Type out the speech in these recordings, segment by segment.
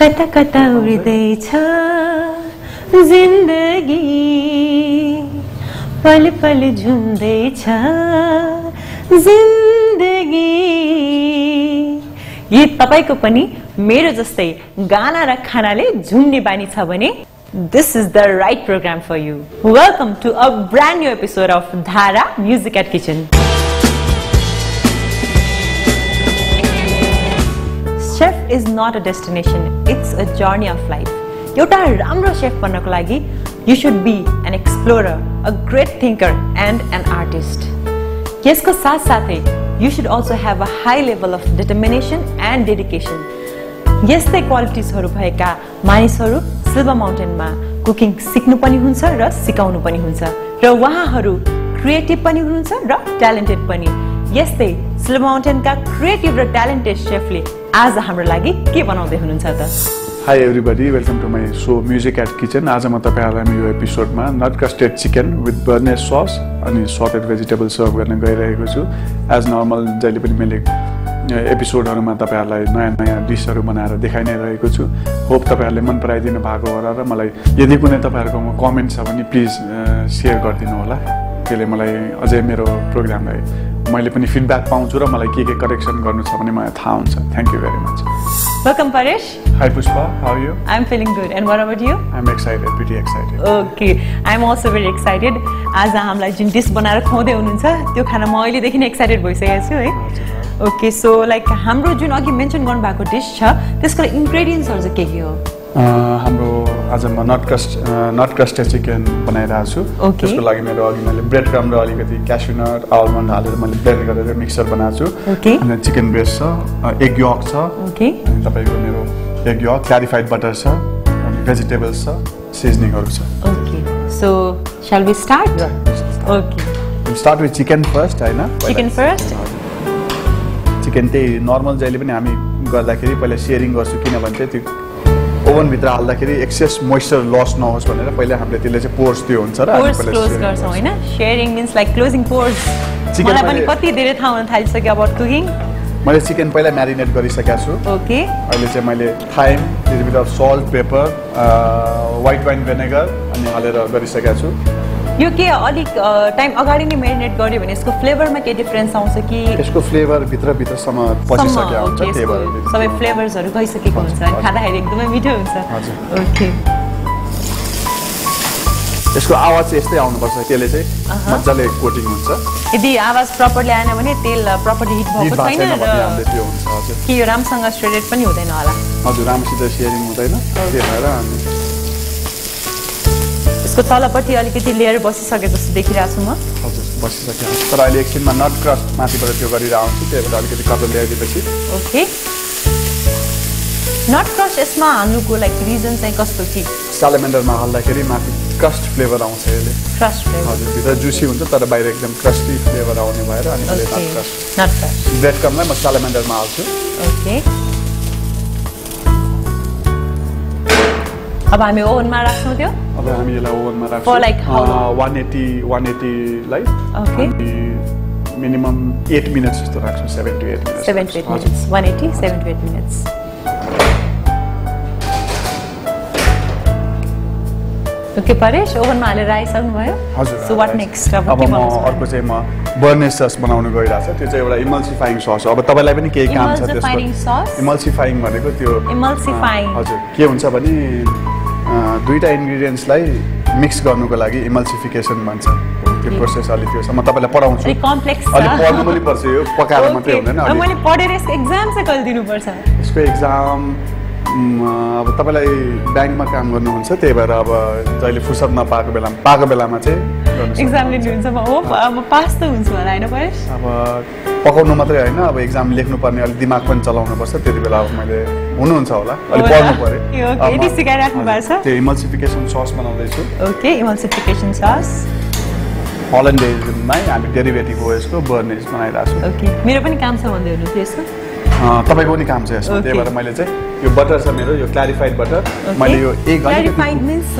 कता कता उड्दैछ जिन्दगी पल पल झुम्दैछ जिन्दगी यी तपाईँको पनि मेरो जस्तै गाना र खानाले झुम्ने बानी छ भने this is the right programme for you welcome to a brand new episode of Dhara music at kitchen is not a destination it's a journey of life एउटा राम्रो सेफ बन्नको लागि you should be an explorer a great thinker and an artist यसको साथसाथै you should also have a high level of determination and dedication यस्तै क्वालिटिजहरू भएका मानिसहरू सिल्भर माउन्टेनमा कुकिङ सिक्नु पनि हुन्छ र सिकाउनु पनि हुन्छ। र उहाँहरू क्रिएटिभ पनि हुनुहुन्छ र ट्यालेन्टेड पनि। यस्तै सिल्भर माउन्टेनका क्रिएटिभ र ट्यालेन्टेड सेफले आज हाम्रो लागि के बनाउँदै हुनुहुन्छ त? Hi everybody welcome to my show music at kitchen आज म तपाईँहरूलाई यो एपिसोडमा nut crusted chicken with bearnaise sauce अनि सटेड भेजिटेबल सर्भ गर्न गइरहेको छु. एज नर्मल जहिले पनि मैले एपिसोडहरूमा तपाईँहरूलाई नयाँ नयाँ डिसहरू बनाएर देखाइ नै रहेको छु. होप तपाईँहरूले मन पराइदिनु भएको होला र मलाई यदि कुनै तपाईँहरूकोमा कमेन्ट छ भने प्लिज सेयर गरिदिनु होला। त्यसले मलाई अझै मेरो प्रोग्रामलाई मैले पनि फिडब्याक पाउँछु र मलाई के के करेक्सन गर्नु छ भने मलाई थाहा हुन्छ। Thank you very much welcome Paresh hi Pushpa how you I am feeling good and what about you I am excited excited okay I am also very excited आज हामीलाई जुन डिस बनाएर खुवाउँदै हुनुहुन्छ त्यो खाना म अहिलेदेखि नै एक्साइटेड भइसकेको छु है। ओके सो लाइक हाम्रो जुन अघि मेन्सन गर्नुभएको डिस छ त्यसको इन्ग्रेडियन्ट्सहरू चाहिँ के के हो? हाम्रो आज म नटकस्ट नटकस्टे चिकन बनाइरहेको छु. त्यसको लागि मेरो अघि मैले ब्रेड क्रम र अलिकति क्यासुनट आलमन्ड हालेर मैले ब्लेन्ड गरेर मिक्सर बनाएको छु. अनि चिकन ब्रेस्ट छ एग यक छ। ओके अनि तपाईँको मेरो एग यक क्ल्यारिफाइड बटर छ। अनि भेजिटेबल्स छ सिजनिङहरू छ। Okay so shall we start? Okay start with chicken first होइन चिकन फर्स्ट चिकन त्यही नर्मल जहिले पनि हामी गर्दाखेरि पहिला सेयरिङ गर्छु किनभने चाहिँ त्यो ओभनभित्र हाल्दाखेरि एक्सेस मोइस्चर लस नहोस् भनेर पहिला हामीले त्यसले चाहिँ पोर्स त्यो हुन्छ र। होइन? Searing means like closing pores मलाई पनि कति धेरै थाहा हुन थालिसक्यो अब कुकिङ मैले चिकन पहिला म्यारिनेट गरिसकेको छु। ओके अहिले चाहिँ मैले thyme bit of salt pepper white wine vinegar अनि हालेर गरिसकेको छु। यो के अलिक टाइम अगाडि नै मेरिनेट गर्यो भने यसको फ्लेभरमा केही डिफरेन्स आउँछ कि? यसको फ्लेभर भित्रभित्रसम्म सम्म, पसिसकेको हुन्छ त्यही भएर सबै फ्लेभर्सहरू गइसकेको हुन्छ। अनि। खाँदाखेरि एकदमै मिठो हुन्छ। ओके। यसको आवाज चाहिँ यस्तै आउनुपर्छ। त्यसले चाहिँ। मजाले कोटिङ हुन्छ। यदि आवाज प्रपरली आएन भने तेल प्रपरली हिट भएको छैन र कि यो राम्रोसँग स्ट्रेडेड पनि हुँदैन होला। हजुर राम्रोसित सेयरिङ हुँदैन। त्यही भएर हामी यसको तलपट्टि अलिकति लेयर बसिसके जस्तो देखिरहेको छु म। हजुर बसिसक्यो। तर अहिले एकछिनमा नट क्रस्ट माथिबाट त्यो गरेर आउँछु त्यही भएर अलिकति कलर ल्याइदिएपछि ओके नट क्रस यसमा हाल्नुको लाइक रिजन चाहिँ कस्तो कि? सालेमेन्डरमा हाल्दाखेरि माथि क्रस्ट फ्लेभर आउँछ यसले। क्रस फ्लेभर हजुर भित्र जुसी हुन्छ तर बाहिर एकदम क्रस्टी फ्लेभर आउने भएर अनि क्रस्ट क्रस ब्रेड म सालेमेन्डरमा हाल्छु। ओके अब हामी ओभनमा राख्छौँ त्यो अब हामी यसलाई ओभनमा राख्छौँ? वान एट्टी वान एट्टीलाई ओके मिनिमम एट मिनट्स जस्तो राख्छौँ seven to eight minutes seven to eight minutes one eighty seven to eight minutes okay Paresh ओभनमा हालेर आइसक्नुभयो हजुर सो वाट नेक्स्ट अब म अर्को चाहिँ म बर्नेस सस बनाउनु गइरहेको छ त्यो चाहिँ एउटा इमल्सिफाइङ सस हो अब तपाईँलाई पनि केही काम छ? त्यसको इमल्सिफाइङ भनेको त्यो. अँ, हजुर के हुन्छ भने दुईवटा इन्ग्रिडियन्ट्सलाई मिक्स गर्नुको लागि इमल्सिफिकेसन भन्छ। त्यो प्रोसेस अलिक त्यो छ म तपाईँलाई पढाउँछु। अलिक पढ्नु पनि पर्छ यो पकाएर मात्रै. हुँदैन यसको एक्जाम एक्जाम अब तपाईँलाई ब्याङ्कमा काम गर्नुहुन्छ त्यही भएर अब जहिले फुर्सद नपाएको बेलामा पाएको बेलामा चाहिँ। एक्जाम अब पास त हुन्छु होला होइन अब पकाउनु मात्रै होइन अब इक्जाम लेख्नुपर्ने अलिक दिमाग पनि चलाउनु पर्छ त्यति बेला अब मैले हुनुहुन्छ होला अलिक? पढ्नु पऱ्यो। त्यो इमल्सिफिकेसन सस बनाउँदैछु। ओके इमल्सिफिकेसन सस हलन्डेजमै हामी डेरिभेटिभ हो यसको बर्नेस बनाइरहेको छु। ओके मेरो पनि काम छ भन्दै हुनुहुन्थ्यो यसको। तपाईँको पनि काम छ यसमा. त्यही भएर मैले चाहिँ यो बटर छ मेरो यो क्ल्यारिफाइड बटर मैले यो एक क्ल्यारिफाइड अलिकति मिन्स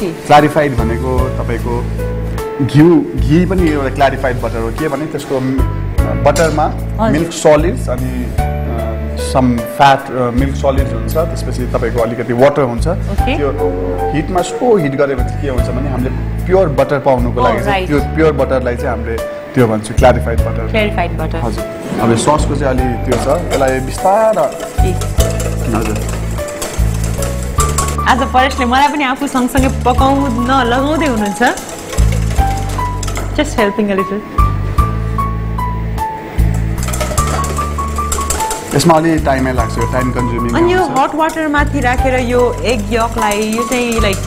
के क्ल्यारिफाइड भनेको तपाईँको घिउ घी पनि एउटा क्ल्यारिफाइड बटर हो के भने त्यसको बटरमा। मिल्क सलिड्स अनि सम फ्याट मिल्क सलिड हुन्छ त्यसपछि तपाईँको अलिकति वाटर हुन्छ. त्यो हिटमा सो हिट गऱ्यो भने चाहिँ के हुन्छ भने हामीले प्योर बटर पाउनुको Oh, लागि चाहिँ. त्यो प्योर बटरलाई चाहिँ हामीले त्यो भन्छु क्ल्यारिफाइड बटर क्ल्यारिफाइड बटर हजुर। अब यो ससको चाहिँ अलि त्यो छ यसलाई बिस्तार। हजुर। आज परेशले मलाई पनि आफू सँगसँगै पकाउन लगाउँदै हुनुहुन्छ। जस्ट हेल्पिङ अ लिटल यसमा अलि टाइमै लाग्छ टाइम कन्ज्युमिङ अनि यो हट वाटर माथि राखेर यो एग यकलाई यो चाहिँ लाइक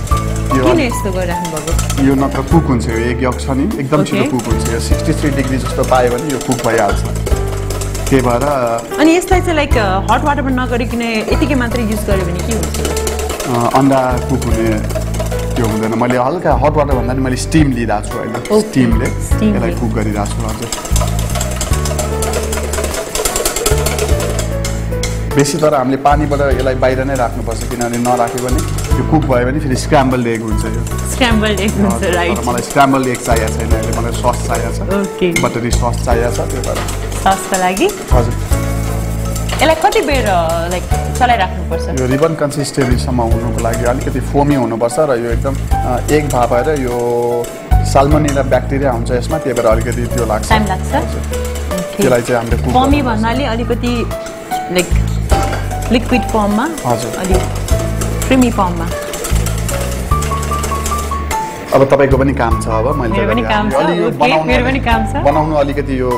किन अलि- यस्तो गरिराख्नु भएको? यो नत्र कुक हुन्छ यो एक यक छ नि एकदम छिटो. कुक हुन्छ यो सिक्सटी थ्री डिग्री जस्तो पायो भने यो कुक भइहाल्छ। त्यही भएर अनि यसलाई चाहिँ लाइक हट वाटरमा नगरिकन यतिकै मात्रै युज गर्यो भने के हुन्छ? अन्डा कुक हुने त्यो हुँदैन। मैले हल्का हट वाटर भन्दा पनि मैले स्टिम लिइरहेको छु Okay. स्टिमले यसलाई। कुक गरिरहेको छु हजुर। बेसी तर हामीले पानीबाट यसलाई बाहिर नै राख्नुपर्छ किनभने नराख्यो भने यो कुक भयो भने फेरि स्क्राम्बल एग हुन्छ यो स्क्रैम्बल्ड एग हुन्छ राइट मलाई स्क्राम्बल एग चाहिएको छैन अहिले मलाई सस चाहिएको छ। ओके बटरी सस चाहिएको छ त्यही भएर। ससको लागि? हजुर। यसलाई कति बेर लाइक चलाइराख्नुपर्छ? यो रिबन कन्सिस्टेन्सीसम्म हुनुको लागि अलिकति फोमी हुनुपर्छ र यो एकदम एक भापेर यो साल्मोनिला ब्याक्टेरिया हुन्छ यसमा त्यही भएर अलिकति त्यो लाग्छ। टाइम लाग्छ? त्यसलाई चाहिँ हामीले गर्नुपर्छ। भन्नाले अलिकति लाइक लिक्विड फर्ममा हजुर। अलिक क्रिमी फर्ममा अब तपाईँको पनि काम छ अब मैले मेरो पनि जग्गा काम दिएँ। छ, अलि यो ओके, बनाउनु अलिकति यो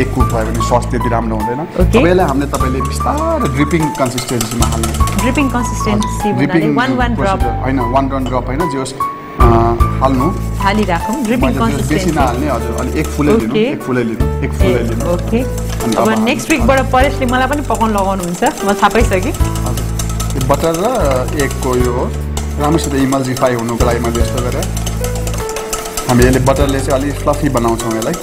एक कुक भयो भने सस त्यति राम्रो हुँदैन। यसलाई हामीले तपाईँले बिस्तारै ड्रिपिङ कन्सिस्टेन्सीमा हाल्नु ड्रिपिङ कन्सिस्टेन्सी भन्नाले ड्रिपिङ वान वान ड्रप होइन वान वान ड्रप होइन जे होस् अ, हाल्नु। हालिराखौँ। ड्रिपिङ बेसी नहाल्ने हजुर अलि एक फुलै लिनु। एक फुलै लिनु एक फुलै लिनु। ओके अनि अब नेक्स्ट विकबाट परेशले मलाई पनि पकाउनु लगाउनुहुन्छ। म थाहा पाइसकेँ बटर र एगको यो हो। राम्रोसित इमल्जिफाई हुनुको लागि मैले यस्तो गरेँ। हामी यसले बटरले चाहिँ अलिक फ्लफी बनाउँछौँ यसलाई।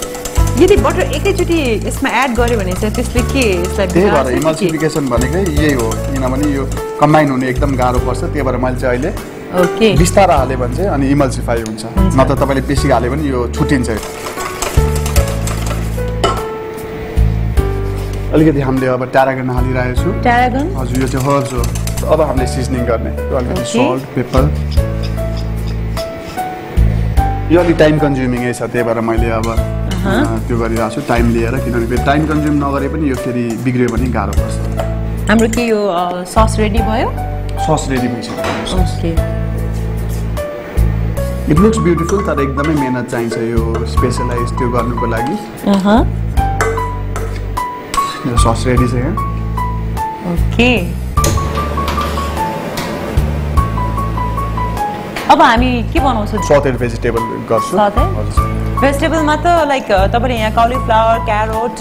यदि बटर एकैचोटि यसमा एड गर्यो भने चाहिँ त्यसले के यसलाई त्यही भएर? इमल्सिफिकेसन भनेकै यही हो। किनभने यो कम्बाइन हुनु एकदम गाह्रो पर्छ। त्यही भएर मैले चाहिँ अहिले ओके। बिस्तारा हालेँ भने चाहिँ अनि इमल्सिफाई हुन्छ। हुन्छ। नत्र तपाईँले बेसी हाल्यो भने यो छुट्टिन्छ। अलिकति हामीले अब ट्यारागन हालिरहेको छु। ट्यारागन हजुर यो चाहिँ हर्ब्स हो। अब हामीले सिजनिङ गर्ने। यो अलिकति. सल्ट पेपर यो अलिक टाइम कन्ज्युमिङै छ त्यही भएर मैले अब त्यो गरिरहेको छु टाइम लिएर किनभने फेरि टाइम कन्ज्युम नगरे पनि यो फेरि बिग्रियो भने गाह्रो पर्छ। हाम्रो के यो सस रेडी भयो? सस रेडी भइसक्यो इट लुक्स ब्युटिफुल तर एकदमै मेहनत चाहिन्छ यो स्पेसलाइज त्यो गर्नुको लागि। सस रेडी छ यहाँ। ओके अब हामी के बनाउँछौँ? सटेड भेजिटेबल गर्छु। भेजिटेबलमा त लाइक तपाईँले यहाँ काउलीफ्लावर क्यारोट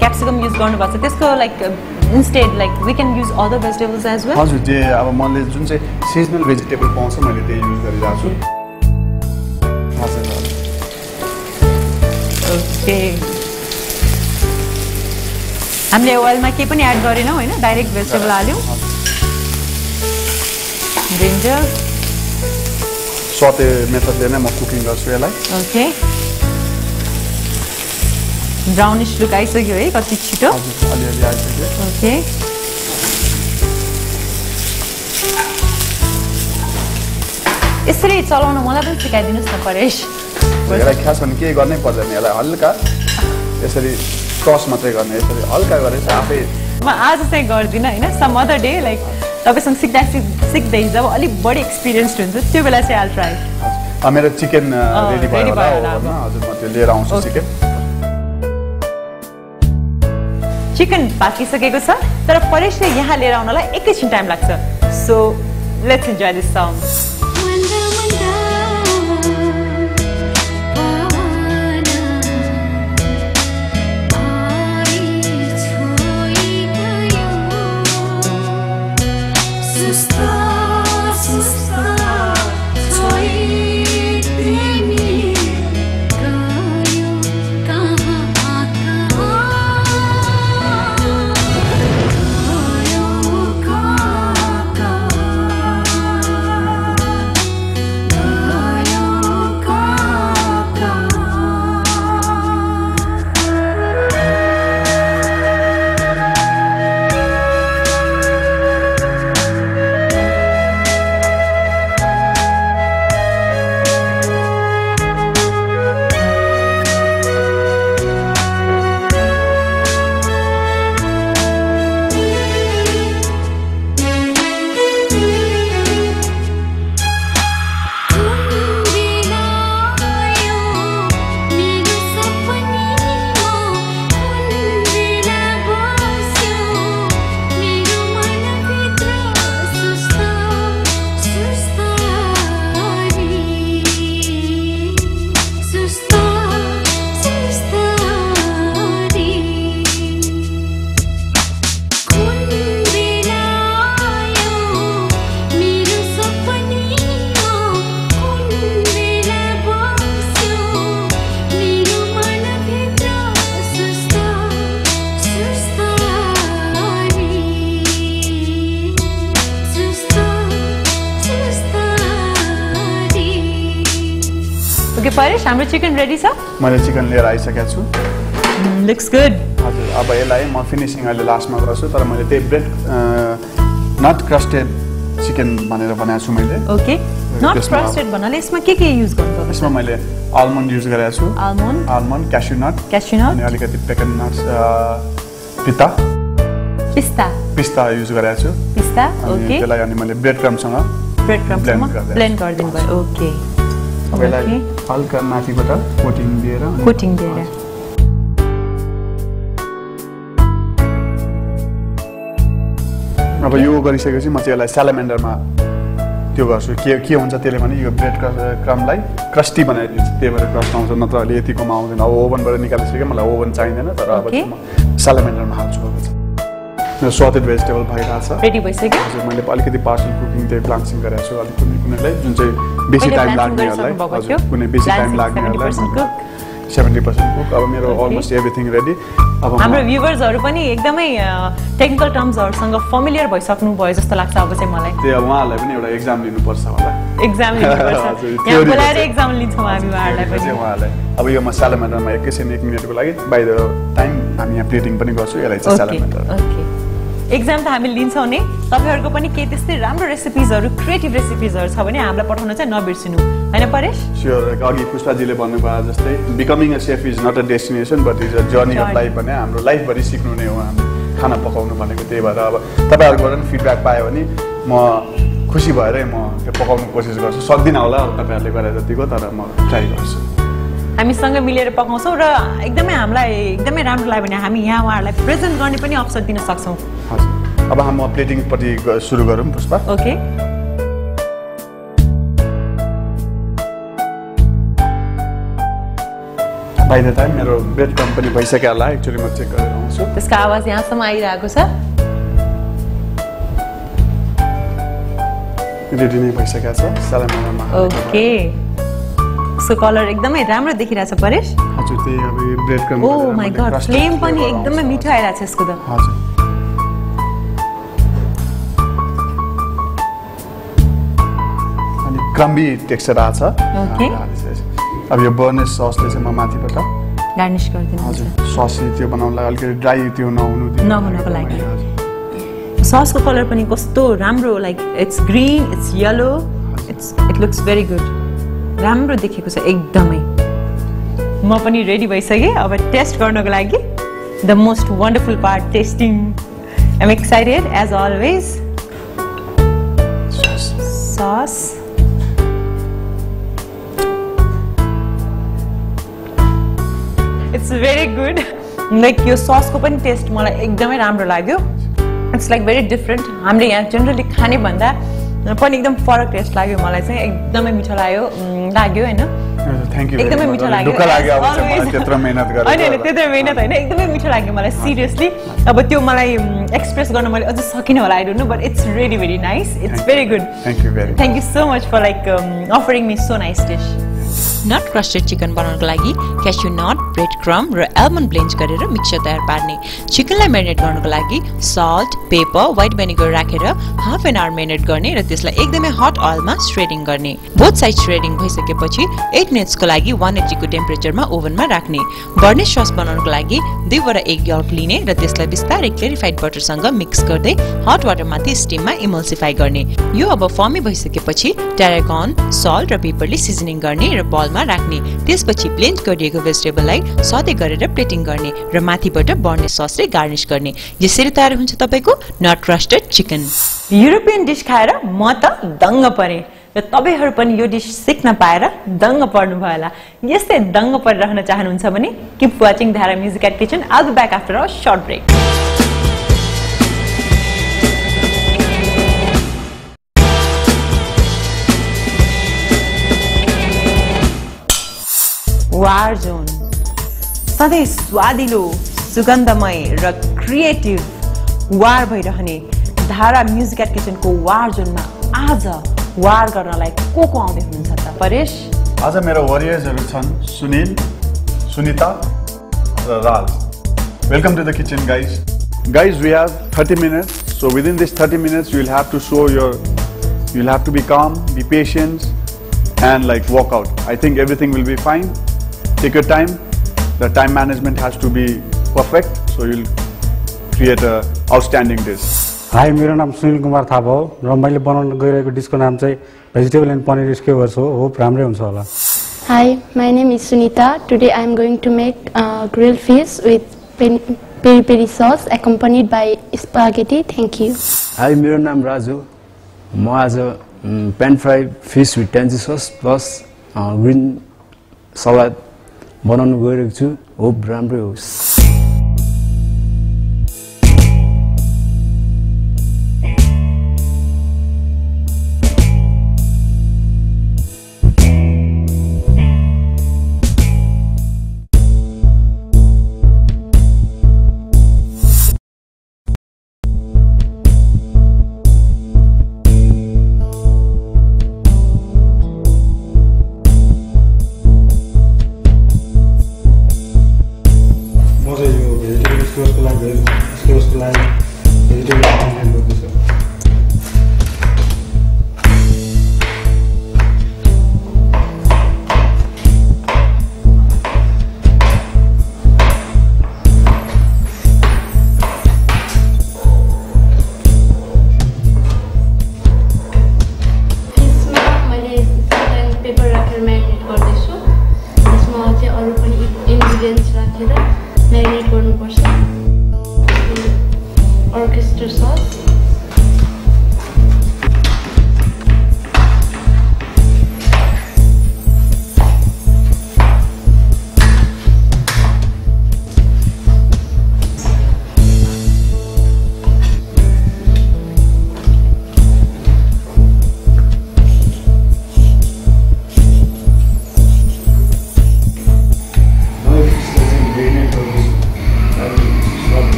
क्याप्सिकम युज गर्नुभएको छ। त्यसको like instead like we can use other vegetables as well हजुर जे अब मैले जुन चाहिँ सिजनल भेजिटेबल पाउँछ मैले त्यही युज गरिरहेको छु ओके। हामीले ओइलमा केही पनि एड गरेनौँ होइन? डाइरेक्ट भेजिटेबल हाल्यौँ। ब्रिन्जल सटे मेथडले नै म कुकिङ गर्छु यसलाई। ओके ब्राउनिस लुक आइसक्यो है कति छिटो। अलिअलि आइसक्यो। ओके यसरी चलाउन मलाई पनि सिकाइदिनुहोस् न परेश। यसलाई खास भने केही गर्नै पर्दैन यसलाई हल्का यसरी क्रस मात्रै गर्ने यसरी हल्का गरेर आफै म आज चाहिँ गर्दिनँ होइन? सम अदर डे लाइक तपाईँसँग सिक्दा सिक सिक्दै जब अलिक बढी एक्सपिरियन्स हुन्छ। त्यो बेला चाहिँ आल ट्राई मेरो चिकन रेडी भयो। हजुर म त्यो लिएर आउँछु. चिकन चिकन पाकिसकेको छ तर परेशले यहाँ लिएर आउनलाई एकैछिन टाइम लाग्छ। So let's enjoy this song okay Paresh हाम्रो चिकन रेडी छ? मैले चिकन लिएर आइसकेको छु। लुक्स गुड हजुर अब यसलाई म फिनिसिङ अहिले लास्टमा गर्छु तर मैले त्यही ब्रेड नट क्रस्टेड चिकन भनेर बनाएको छु मैले। ओके नट क्रस्टेड भन्नाले यसमा के के युज गर्नु यसमा मैले आलमन्ड युज गरेको छु। Almond almond cashew nut cashew nut अनि अलिकति पेकन नट्स पिता पिस्ता। पिस्ता। युज गरेको छु। पिस्ता ओके त्यसलाई अनि मैले ब्रेड क्रमसँग ब्रेड गर्दै ब्लेन्ड गरिदिनु भयो ओके अब यसलाई हल्का माथिबाट कोटिङ दिएर कोटिङ दिएर। अब यो गरिसकेपछि म चाहिँ यसलाई स्यालामेन्डरमा त्यो गर्छु। के के हुन्छ त्यसले भने यो ब्रेड क्रमलाई क्रस्टी बनाइदिन्छ। त्यही भएर क्रस्ट आउँछ नत्र अहिले यतिकोमा आउँदैन। अब ओभनबाट निकालिसक्यो मलाई ओभन चाहिँदैन तर अब म स्यालामेन्डरमा हाल्छु अब मेरो सटेड भेजिटेबल भइरहेको छ रेडी भइसक्यो? हजुर मैले अलिकति पार्सल कुकिङ त्यही प्लान्सिङ गरेको छु। अलिक कुनै कुनैलाई जुन चाहिँ बेसी टाइम लाग्नेहरूलाई हजुर? कुनै बेसी टाइम Planting 70% लाग्नेहरूलाई सेभेन्टी पर्सेन्ट कुक अब मेरो. अलमोस्ट एभ्रिथिङ रेडी अब हाम्रो भ्युवर्सहरू पनि एकदमै टेक्निकल टर्म्सहरूसँग फमिलियर भइसक्नु भयो जस्तो लाग्छ अब चाहिँ मलाई। त्यही अब उहाँहरूलाई पनि एउटा एक्जाम लिनुपर्छ होला। एक्जाम लिनुपर्छ। एक्जाम लिन्छौँ हामी उहाँहरूलाई पनि। उहाँहरूलाई। अब यो म स्यालामेन्डरमा एकैछिन एक मिनटको लागि द टाइम हामी यहाँ प्लेटिङ पनि गर्छु यसलाई चाहिँ ओके स्यालामेन्डर ओके एक्जाम त हामी लिन्छौँ नै। तपाईँहरूको पनि केही त्यस्तै राम्रो रेसिपिजहरू क्रिएटिभ रेसिपिजहरू छ भने हामीलाई पठाउन चाहिँ नबिर्सिनु। होइन परेश? स्योर अघि पुष्पाजीले भन्नुभयो जस्तै becoming a chef is not a destination but is a journey of. Life भने हाम्रो लाइफभरि सिक्नु नै हो हामी। खाना पकाउनु भनेको त्यही भएर अब तपाईँहरूबाट पनि फिडब्याक पायो भने म खुसी भएरै म त्यो पकाउनु कोसिस गर्छु। सक्दिनँ होला अब तपाईँहरूले गरे जतिको तर म ट्राई गर्छु। हामीसँग मिलेर पकाउँछौँ र एकदमै हामीलाई एकदमै राम्रो लाग्यो भने हामी यहाँ उहाँहरूलाई प्रेजेन्ट गर्ने पनि अवसर दिन सक्छौँ। अब म प्लेटिङपट्टि सुरु गरौँ Pushpa. Okay. By the time मेरो ब्रेड क्रम पनि भइसक्यो होला एक्चुली म चेक गरेर आउँछु। त्यसको आवाज यहाँसम्म आइरहेको छ। रेडी नै भइसकेको छ। ओके। उसको कलर एकदमै राम्रो देखिरहेछ परेश। हजुर त्यही अब bread crumb oh my God flame पनि एकदमै मिठो आइरहेको छ यसको त। हजुर। अनि क्रम्बी टेक्सचर आएको छ। अब यो बर्नेस ससले चाहिँ म माथिबाट गार्निस गरिदिनु हजुर ससी त्यो बनाउनलाई अलिकति ड्राई त्यो नहुनु नहुनको लागि। ससको कलर पनि कस्तो राम्रो like it's green it's yellow it's it looks very good राम्रो देखेको छ एकदमै। म पनि रेडी भइसकेँ। अब टेस्ट गर्नको लागि the most wonderful part tasting I'm excited as always sauce. It's very good like यो ससको पनि टेस्ट मलाई एकदमै राम्रो लाग्यो। इट्स लाइक भेरी डिफ्रेन्ट हामीले यहाँ जेनरली खाने भन्दा पनि एकदम फरक टेस्ट लाग्यो मलाई चाहिँ। एकदमै मिठो लाग्यो। लाग्यो होइन एकदमै मिठो लाग्यो. त्यत्रो मेहनत होइन एकदमै मिठो लाग्यो मलाई सिरियसली अब त्यो मलाई एक्सप्रेस गर्न मैले अझ सकिनँ होला I don't know but it's very very nice it's very good thank you so much for like offering me so nice dish nut crusted chicken बनाउनको लागि क्यास्यु नट ब्रेड क्रम र एल्मन्ड ब्लेन्ड गरेर मिक्सर तयार पार्ने। चिकनलाई मेरिनेट गर्नको लागि salt pepper white vinegar राखेर half an hour marinate गर्ने र त्यसलाई एकदमै हट अयलमा स्ट्रेडिङ गर्ने। बोथ साइड स्ट्रेडिङ भइसकेपछि एट मिनट्सको लागि वान एट्टीको टेम्परेचरमा ओभनमा राख्ने। बर्नेस सस बनाउनको लागि दुईवटा एग यल्क लिने र त्यसलाई बिस्तारै क्लेरिफाइड बटरसँग मिक्स गर्दै हट वाटरमाथि स्टिममा इमल्सिफाई गर्ने। यो अब फर्मी भइसकेपछि ट्यारागन सल्ट र पेपरले सिजनिङ गर्ने र बलमा राख्ने। त्यसपछि ब्लेन्ड गरिएको भेजिटेबललाई सधैँ गरेर प्लेटिङ गर्ने र माथिबाट बर्ने ससले गार्निस गर्ने। यसरी तयार हुन्छ तपाईँको nut crusted chicken European dish खाएर म त दङ्ग परेँ। र तपाईँहरू पनि यो डिस सिक्न पाएर दङ्ग पर्नु भयो होला। यस्तै दङ्ग परिरहन चाहनुहुन्छ भने keep watching Dhara music at kitchen be back after a short break वार जोन सधैँ स्वादिलो सुगन्धमय र क्रिएटिभ वार भइरहने धारा म्युजिक एट किचनको वार जोनमा आज वार गर्नलाई को को आउँदै हुनुहुन्छ त? परेश? आज मेरो वरियर्सहरू छन् सुनिल सुनिता र Raj. Welcome to the kitchen guys guys we have thirty minutes so within this thirty minutes you will have to show your you will have to be calm be patience like walk out. I think everything will be fine. Take your time. The time management has to be perfect, so you'll create a outstanding dish. Hi मेरो नाम सुनिल कुमार थापा हो र मैले बनाउन गइरहेको disco नाम चाहिँ vegetable and paneer स्केवर्स हो होप राम्रै हुन्छ होला Hi, my name is Sunita. Today I am going to make uh, grilled fish with pen- peri peri sauce accompanied by spaghetti. Thank you. Hi मेरो नाम राजु म आज pan fry fish with tangy sauce plus green salad बनाउनु गइरहेको छु। Hope राम्रै होस्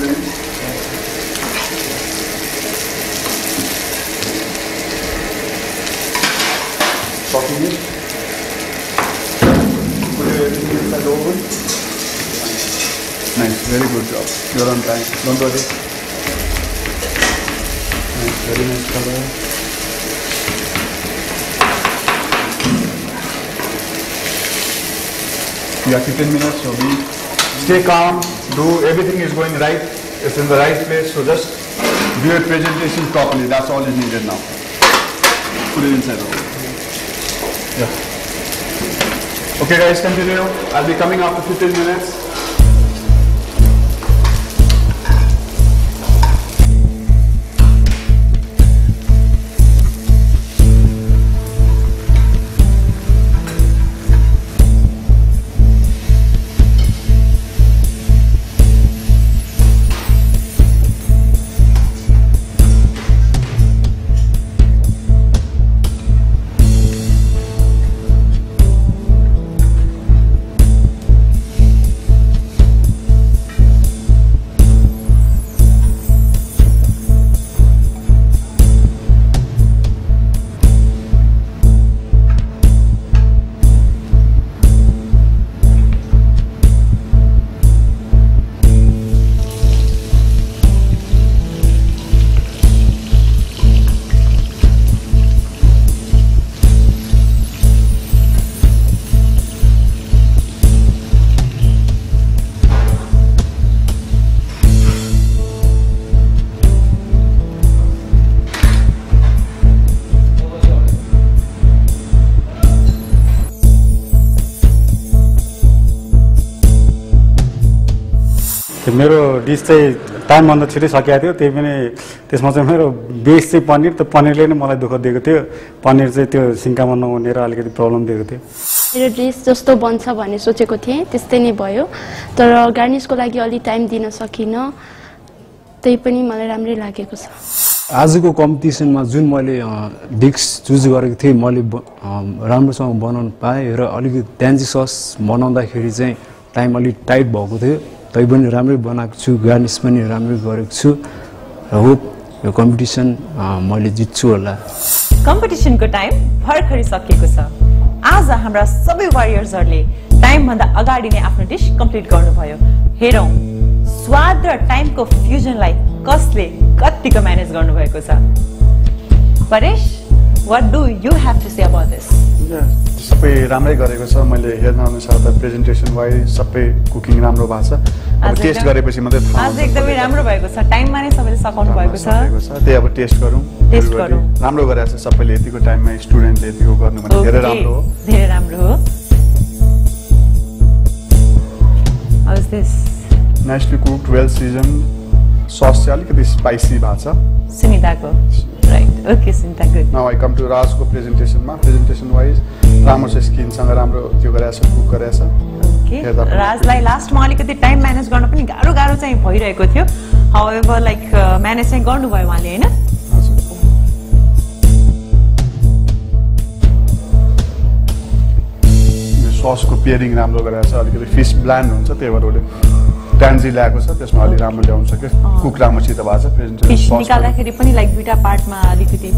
doing? Talking it? Put everything inside the oven. Nice, very good job. You're on time. Don't worry. Nice, very nice color. You have 15 minutes, so be stay calm, do everything is going right, it's in the right place, so just do your presentation properly, that's all is needed now. Put it inside. Yeah. Okay guys, continue. I'll be coming after 15 minutes. मेरो dish चाहिँ टाइमभन्दा छिटै सकिएको थियो त्यही पनि त्यसमा चाहिँ मेरो बेस चाहिँ पनिर त्यो पनिरले नै मलाई दुःख दिएको थियो। पनिर चाहिँ त्यो सिन्कामा नहुने र अलिकति प्रब्लम दिएको थियो। मेरो ड्रेस जस्तो बन्छ भन्ने सोचेको थिएँ त्यस्तै नै भयो। तर गार्निसको लागि अलि टाइम दिन सकिनँ त्यही पनि मलाई राम्रै लागेको छ। आजको कम्पिटिसनमा जुन मैले डिक्स चुज गरेको थिएँ मैले राम्रोसँग बनाउनु पाएँ र अलिकति ट्यान्जी सस बनाउँदाखेरि चाहिँ टाइम अलिक टाइट भएको थियो। तै पनि राम्रै बनाएको छु गार्निस पनि राम्रै गरेको छु। र होप यो कम्पिटिसन मैले जित्छु होला। कम्पिटिसनको टाइम भर्खरै सकिएको छ। आज हाम्रा सबै वारियर्सहरूले टाइमभन्दा अगाडि नै आफ्नो डिस कम्प्लिट गर्नुभयो। हेरौँ स्वाद र टाइमको फ्युजनलाई कसले कतिको म्यानेज गर्नुभएको छ। Paresh what do you have to say about this सबै राम्रै गरेको छ। मैले हेर्न अनुसार त प्रेजेन्टेसन वाइज सबै कुकिङ राम्रो भएको छ। टेस्ट गरेपछि मात्रै आज एकदमै। राम्रो भएको छ। टाइममा नै सबैले सघाउनु भएको छ। त्यही अब टेस्ट गरौँ। टेस्ट। गरौँ। राम्रो गरेको छ। सबैले यतिको टाइममा स्टुडेन्टले यतिको गर्नु भने धेरै राम्रो हो। धेरै राम्रो हो। How is this? Well season sauce चाहिँ अलिकति स्पाइसी भएको छ। सुनिताको right okay Sunita good now I come to राजको प्रेजेन्टेसनमा प्रेजेन्टेसन वाइज राम्रो छ स्किनसँग राम्रो त्यो गरेछ कुक गरेछ राजलाई लास्टमा अलिकति टाइम म्यानेज गर्न पनि गाह्रो गाह्रो चाहिँ भइरहेको थियो. हाउएभर लाइक म्यानेज चाहिँ गर्नुभयो उहाँले होइन? ससको पियरिङ राम्रो गरेको छ अलिकति फिस ब्ल्यान्ड हुन्छ त्यही भएर उसले ट्यान्जी ल्याएको छ त्यसमा अलिक राम्रो ल्याउनु सक्यो। कुक राम्रोसित भएको छ फिस प्रेजेन्टेसन निकाल्दाखेरि पनि लाइक दुइटा पार्टमा अलिकति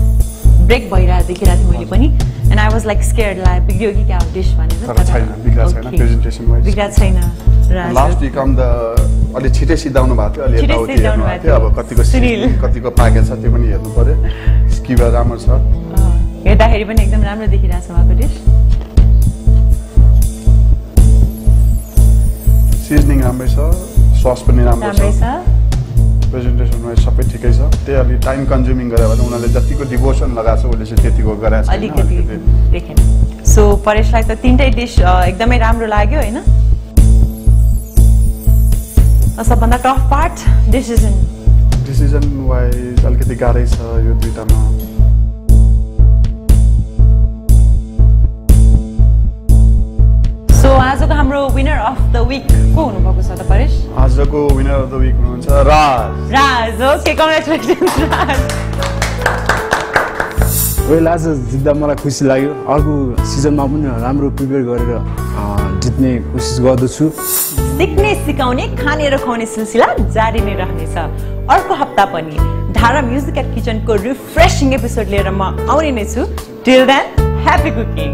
ब्रेक भइरहेको देखिरहेको थिएँ मैले पनि। And I was like scared ला बिग्रियो कि क्या डिस भनेर। तर छैन, बिग्रिएको छैन, presentation wise. बिग्रिएको छैन लास्ट विक आउँ द अलि छिटै सिधाउनु भएको थियो अलि यताउति हेर्नु भएको थियो। अब। कतिको seasoning, कतिको पाकेको छ त्यो पनि हेर्नु पर्यो। स्किभर राम्रो छ। हेर्दाखेरि पनि एकदम राम्रो देखिरहेको छ उहाँको डिस सिजनिङ राम्रै छ सस पनि राम्रो छ। छ। प्रेजेन्टेसन वाइज सबै ठिकै छ। त्यही अलि टाइम कन्ज्युमिङ गऱ्यो भने उनीहरूले जतिको डिभोसन लगाएको छ उसले चाहिँ त्यतिको गराएको अलिकति देखेन। सो परेशलाई त तिनटै डिस एकदमै राम्रो लाग्यो होइन? सबभन्दा tough part decision decision wise अलिकति गाह्रै छ यो दुइटामा। हाम्रो विनर अफ द विक को हुनुभएको छ त परेश? आजको विनर अफ द विक हुनुहुन्छ Raj. Raj okay congratulations Raj. Well आज जित्दा मलाई खुसी लाग्यो। अर्को सिजनमा पनि राम्रो प्रिपेयर गरेर जित्ने कोसिस गर्दछु। सिक्ने सिकाउने खाने र खुवाउने सिलसिला जारी नै रहनेछ। अर्को हप्ता पनि धारा म्युजिक एट किचनको रिफ्रेसिङ एपिसोड लिएर म आउने नै छु। Till than happy cooking